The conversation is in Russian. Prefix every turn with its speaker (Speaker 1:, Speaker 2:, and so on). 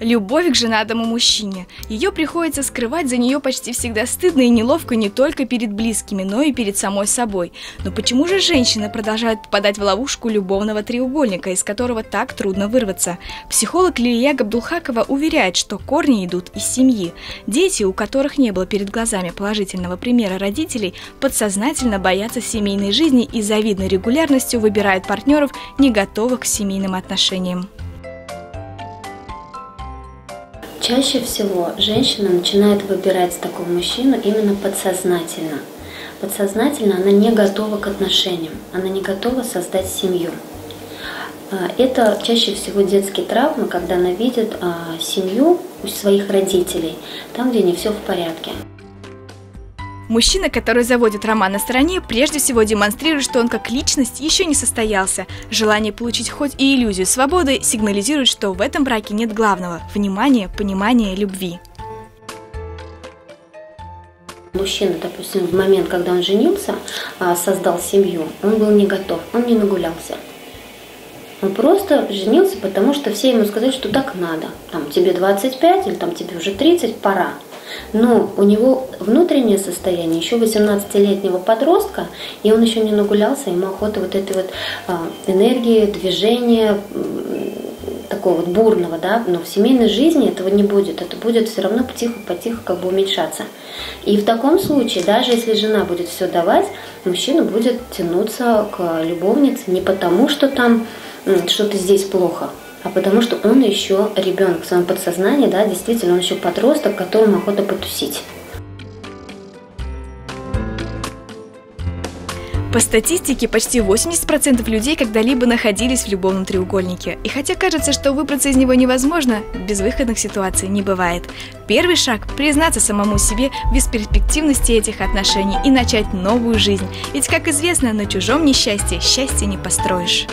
Speaker 1: Любовь к женатому мужчине. Ее приходится скрывать, за нее почти всегда стыдно и неловко не только перед близкими, но и перед самой собой. Но почему же женщины продолжают попадать в ловушку любовного треугольника, из которого так трудно вырваться? Психолог Лилия Габдулхакова уверяет, что корни идут из семьи. Дети, у которых не было перед глазами положительного примера родителей, подсознательно боятся семейной жизни и завидной регулярностью выбирают партнеров, не готовых к семейным отношениям.
Speaker 2: Чаще всего женщина начинает выбирать такого мужчину именно подсознательно. Подсознательно она не готова к отношениям, она не готова создать семью. А, это чаще всего детские травмы, когда она видит а, семью у своих родителей, там, где не все в порядке.
Speaker 1: Мужчина, который заводит роман на стороне, прежде всего демонстрирует, что он как личность еще не состоялся. Желание получить хоть и иллюзию свободы сигнализирует, что в этом браке нет главного – внимания, понимания, любви.
Speaker 2: Мужчина, допустим, в момент, когда он женился, а, создал семью, он был не готов, он не нагулялся. Он просто женился, потому что все ему сказали, что так надо. Там тебе 25 или там тебе уже 30, пора. Но у него внутреннее состояние еще 18-летнего подростка, и он еще не нагулялся, ему охота вот этой вот а, энергии, движения, такого вот бурного, да, но в семейной жизни этого не будет, это будет все равно потихо-потихо как бы уменьшаться. И в таком случае, даже если жена будет все давать, мужчина будет тянуться к любовнице не потому, что там что-то здесь плохо, а потому что он еще ребенок в своем подсознании, да, действительно, он еще подросток, которому охота потусить.
Speaker 1: По статистике, почти 80% людей когда-либо находились в любовном треугольнике. И хотя кажется, что выбраться из него невозможно, безвыходных ситуаций не бывает. Первый шаг – признаться самому себе в бесперспективности этих отношений и начать новую жизнь. Ведь, как известно, на чужом несчастье счастье не построишь.